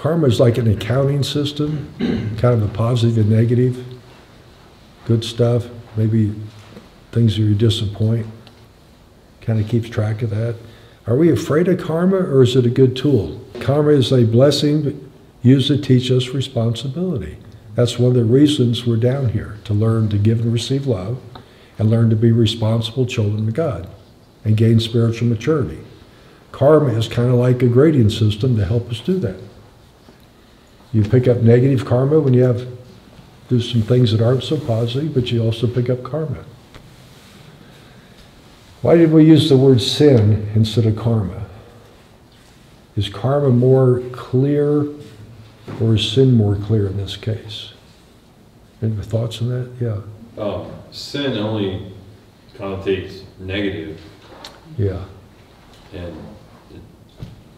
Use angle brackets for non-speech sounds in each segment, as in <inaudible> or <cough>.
Karma is like an accounting system, kind of a positive and negative, good stuff, maybe things that you disappoint, kind of keeps track of that. Are we afraid of karma or is it a good tool? Karma is a blessing used to teach us responsibility. That's one of the reasons we're down here, to learn to give and receive love and learn to be responsible children of God and gain spiritual maturity. Karma is kind of like a grading system to help us do that. You pick up negative karma when you have do some things that aren't so positive, but you also pick up karma. Why did we use the word sin instead of karma? Is karma more clear or is sin more clear in this case? Any thoughts on that? Yeah. Oh, sin only connotates negative, Yeah. and it-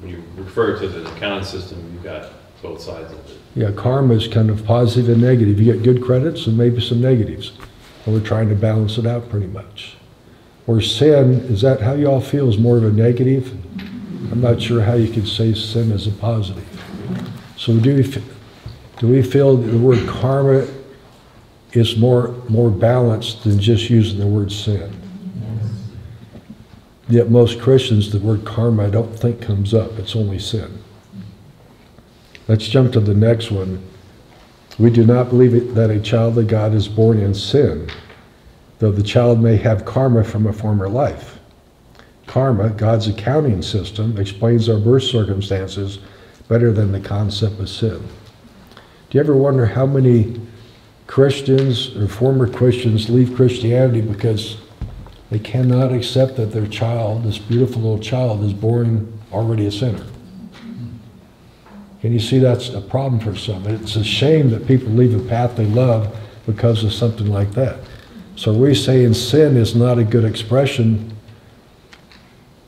when you refer to the accounting system, you've got both sides of it. Yeah, karma is kind of positive and negative. You get good credits and maybe some negatives. And we're trying to balance it out pretty much. Or sin, is that how you all feel, is more of a negative? I'm not sure how you could say sin is a positive. So do we, do we feel that the word karma is more, more balanced than just using the word sin? Yet most Christians, the word karma, I don't think comes up. It's only sin. Let's jump to the next one. We do not believe that a child of God is born in sin, though the child may have karma from a former life. Karma, God's accounting system, explains our birth circumstances better than the concept of sin. Do you ever wonder how many Christians or former Christians leave Christianity because they cannot accept that their child, this beautiful little child, is born already a sinner? Can you see that's a problem for some? It's a shame that people leave a path they love because of something like that. So we're saying sin is not a good expression,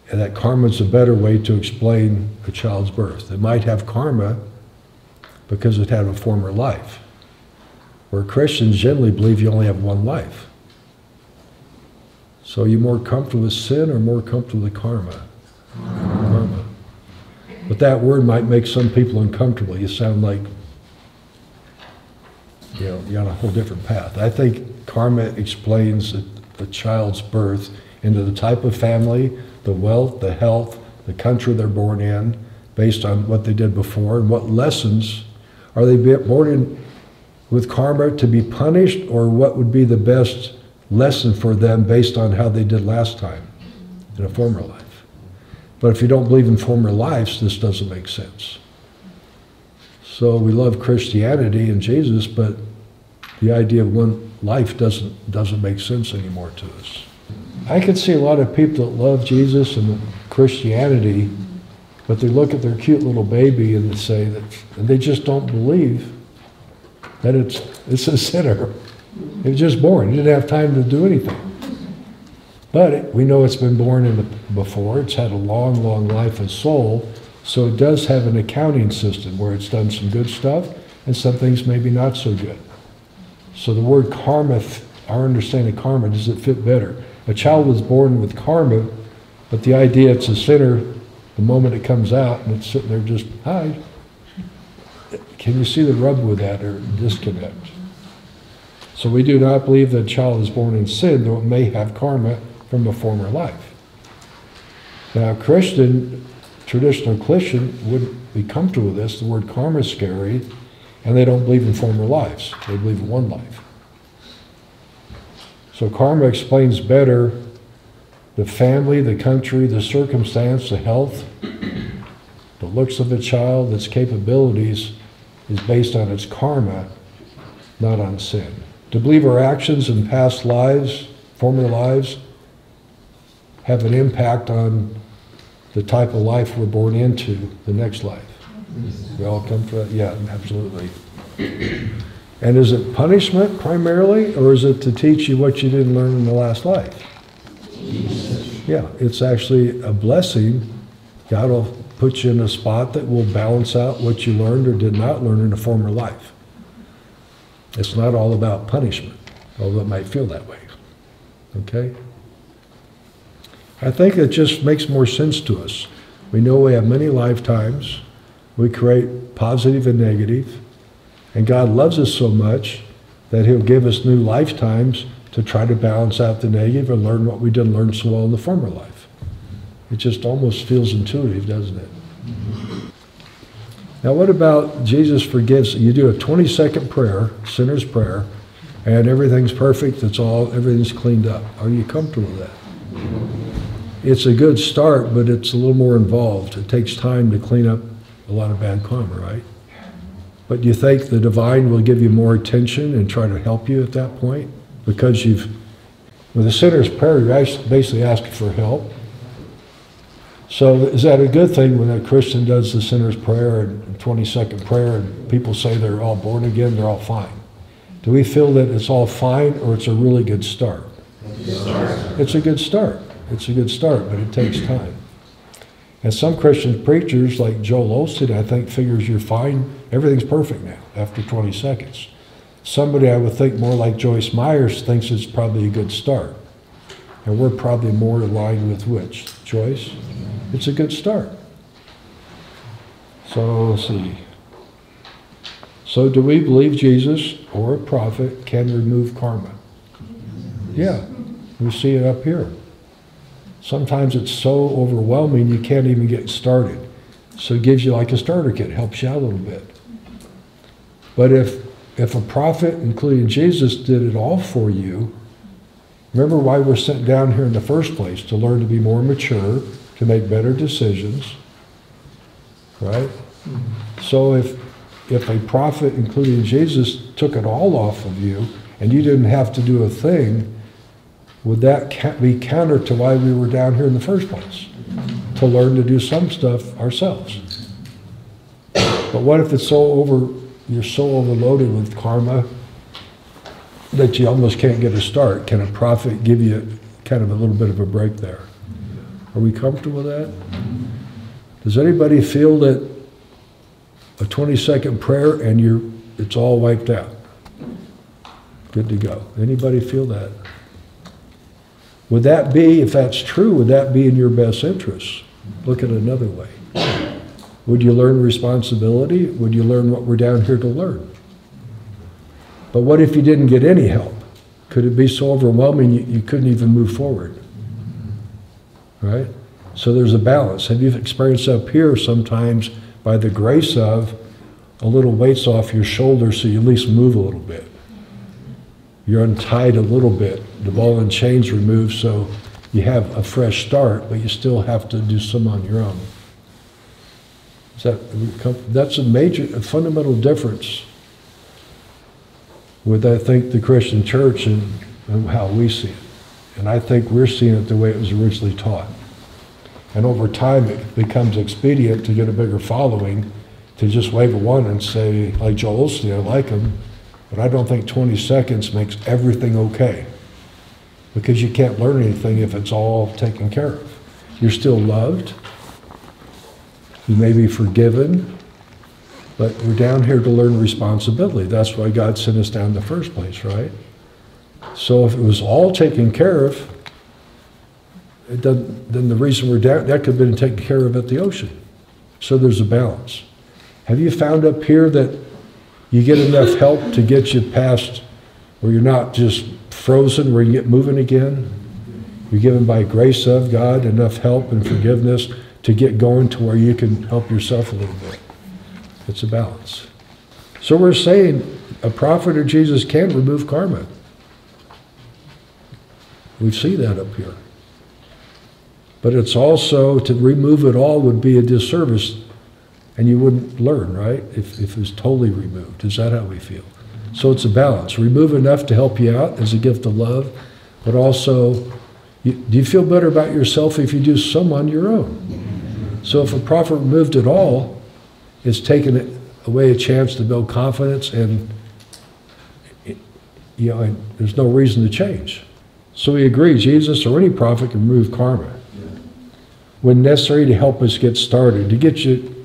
and that karma is a better way to explain a child's birth. It might have karma because it had a former life, where Christians generally believe you only have one life. So are you more comfortable with sin or more comfortable with karma? Karma. But that word might make some people uncomfortable. You sound like, you know, you're on a whole different path. I think karma explains the, child's birth into the type of family, the wealth, the health, the country they're born in, based on what they did before, and what lessons are they born in with karma to be punished, or what would be the best lesson for them based on how they did last time in a former life. But if you don't believe in former lives, this doesn't make sense. So we love Christianity and Jesus, but the idea of one life doesn't, doesn't make sense anymore to us. I can see a lot of people that love Jesus and Christianity, but they look at their cute little baby and they say that, and they just don't believe that it's, it's a sinner. It was just born. It didn't have time to do anything. But we know it's been born in the, before. It's had a long, long life and soul. So it does have an accounting system where it's done some good stuff and some things maybe not so good. So the word karma, our understanding of karma, does it fit better? A child was born with karma, but the idea it's a sinner the moment it comes out and it's sitting there just, hi. Can you see the rub with that or disconnect? So we do not believe that a child is born in sin, though it may have karma from a former life. Now, Christian, traditional Christian, wouldn't be comfortable with this. The word karma is scary, and they don't believe in former lives. They believe in one life. So karma explains better the family, the country, the circumstance, the health, the looks of a child, its capabilities is based on its karma, not on sin. To believe our actions in past lives, former lives, have an impact on the type of life we're born into the next life. We all come that? Yeah, absolutely. And is it punishment primarily, or is it to teach you what you didn't learn in the last life? Yeah, it's actually a blessing. God will put you in a spot that will balance out what you learned or did not learn in a former life. It's not all about punishment, although it might feel that way. Okay? I think it just makes more sense to us. We know we have many lifetimes. We create positive and negative. And God loves us so much that He'll give us new lifetimes to try to balance out the negative and learn what we didn't learn so well in the former life. It just almost feels intuitive, doesn't it? Now, what about Jesus forgives? You do a 20 second prayer, sinner's prayer, and everything's perfect. It's all, everything's cleaned up. Are you comfortable with that? It's a good start, but it's a little more involved. It takes time to clean up a lot of bad karma, right? But you think the divine will give you more attention and try to help you at that point? Because you've, with a sinner's prayer, you're basically asking for help. So is that a good thing when a Christian does the sinner's prayer and 20 second prayer and people say they're all born again, they're all fine? Do we feel that it's all fine or it's a really good? Start. It's a good start. It's a good start, but it takes <clears throat> time. And some Christian preachers, like Joel Osteen, I think, figures you're fine, everything's perfect now after 20 seconds. Somebody I would think more like Joyce Meyers thinks it's probably a good start. And we're probably more aligned with which? Joyce? It's a good start. So let's see. So do we believe Jesus or a prophet can remove karma? Yeah, we see it up here. Sometimes it's so overwhelming you can't even get started. So it gives you like a starter kit, helps you out a little bit. But if if a prophet, including Jesus, did it all for you, remember why we're sent down here in the first place to learn to be more mature, to make better decisions, right? So if if a prophet, including Jesus, took it all off of you and you didn't have to do a thing, would that be counter to why we were down here in the first place? To learn to do some stuff ourselves. But what if it's so over, you're so overloaded with karma that you almost can't get a start? Can a prophet give you kind of a little bit of a break there? Are we comfortable with that? Does anybody feel that a 20 second prayer and you're, it's all wiped out? Good to go. Anybody feel that? Would that be, if that's true, would that be in your best interest? Look at another way. Would you learn responsibility? Would you learn what we're down here to learn? But what if you didn't get any help? Could it be so overwhelming you, you couldn't even move forward? Right? So there's a balance. Have you experienced up here sometimes by the grace of a little weight's off your shoulders so you at least move a little bit? You're untied a little bit the ball and chains removed so you have a fresh start, but you still have to do some on your own. That, that's a major, a fundamental difference with, I think, the Christian church and, and how we see it. And I think we're seeing it the way it was originally taught. And over time, it becomes expedient to get a bigger following to just wave a wand and say, like Joel Osteen, I like him, but I don't think 20 seconds makes everything okay because you can't learn anything if it's all taken care of. You're still loved. You may be forgiven, but we're down here to learn responsibility. That's why God sent us down in the first place, right? So if it was all taken care of, then the reason we're down, that could have been taken care of at the ocean. So there's a balance. Have you found up here that you get enough help to get you past where you're not just frozen where you get moving again. You're given by grace of God enough help and forgiveness to get going to where you can help yourself a little bit. It's a balance. So we're saying a prophet or Jesus can remove karma. We see that up here. But it's also to remove it all would be a disservice and you wouldn't learn, right? If, if it was totally removed. Is that how we feel? So it's a balance. Remove enough to help you out as a gift of love, but also, you, do you feel better about yourself if you do some on your own? So if a prophet removed it all, it's taken away a chance to build confidence and you know, and there's no reason to change. So we agree, Jesus or any prophet can remove karma when necessary to help us get started, to get you,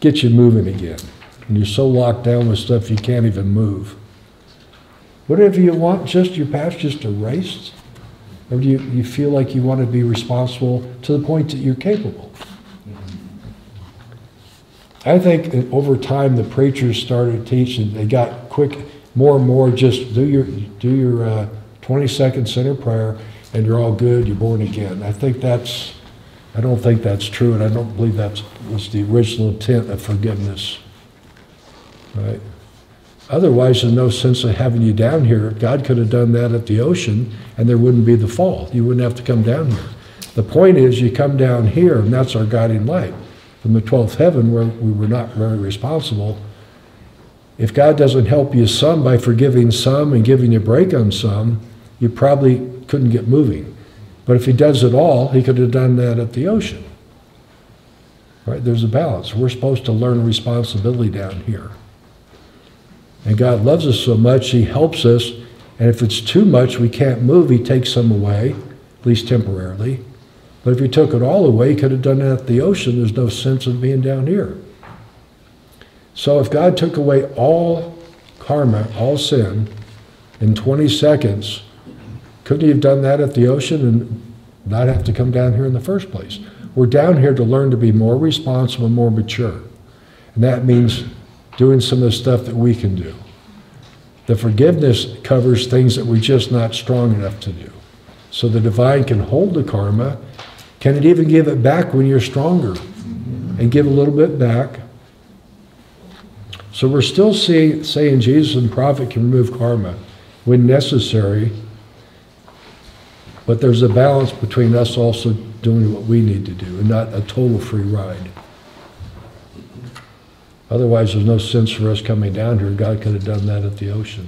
get you moving again and you're so locked down with stuff you can't even move. Whatever you want, just your past just erased? Or do you, you feel like you want to be responsible to the point that you're capable? I think over time, the preachers started teaching, they got quick, more and more, just do your, do your uh, 20-second sinner prayer, and you're all good, you're born again. I think that's, I don't think that's true, and I don't believe that was the original intent of forgiveness. Right? Otherwise, there's no sense of having you down here. God could have done that at the ocean, and there wouldn't be the fall. You wouldn't have to come down here. The point is, you come down here, and that's our guiding light. From the 12th heaven, where we were not very responsible, if God doesn't help you some by forgiving some and giving you a break on some, you probably couldn't get moving. But if He does it all, He could have done that at the ocean. Right? There's a balance. We're supposed to learn responsibility down here. And God loves us so much, He helps us. And if it's too much, we can't move, He takes some away, at least temporarily. But if He took it all away, He could have done that at the ocean. There's no sense of being down here. So if God took away all karma, all sin, in 20 seconds, couldn't He have done that at the ocean and not have to come down here in the first place? We're down here to learn to be more responsible, more mature. And that means doing some of the stuff that we can do. The forgiveness covers things that we're just not strong enough to do. So the divine can hold the karma. Can it even give it back when you're stronger? And give a little bit back. So we're still seeing, saying Jesus and prophet can remove karma when necessary. But there's a balance between us also doing what we need to do and not a total free ride. Otherwise, there's no sense for us coming down here. God could have done that at the ocean.